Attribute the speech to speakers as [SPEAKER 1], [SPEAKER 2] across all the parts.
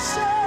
[SPEAKER 1] show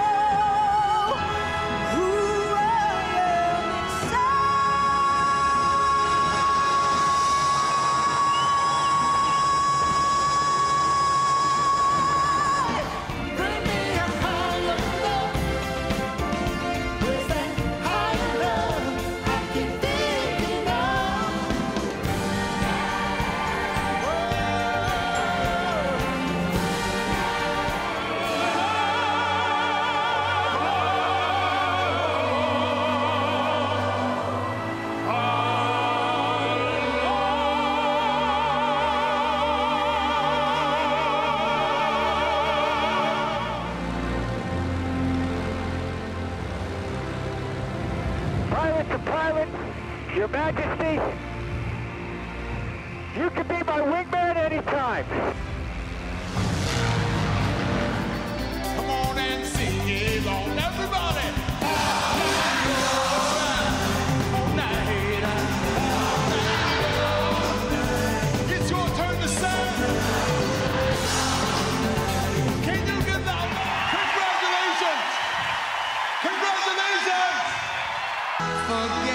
[SPEAKER 2] To pilot, Your Majesty, you can be my wingman anytime. forget.